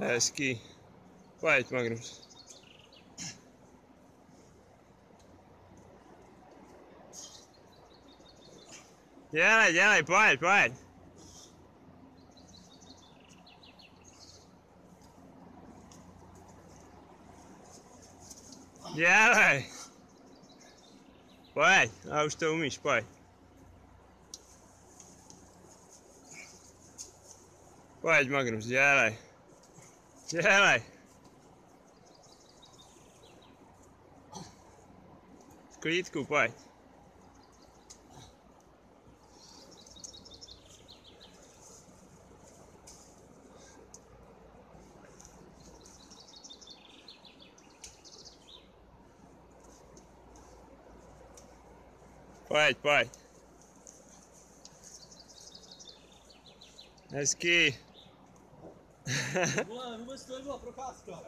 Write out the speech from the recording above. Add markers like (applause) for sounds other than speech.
Hezký. Pojď, Magnus. Dělej, dělej, pojď, pojď. Dělej. Pojď, a už to umíš, pojď. Pojď, Magnus, dělej. Dělej. V klídku, pojď. Pojď, (laughs) Mano, uma de dois lá pro cara.